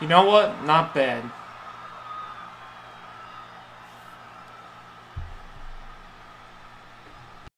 You know what? Not bad.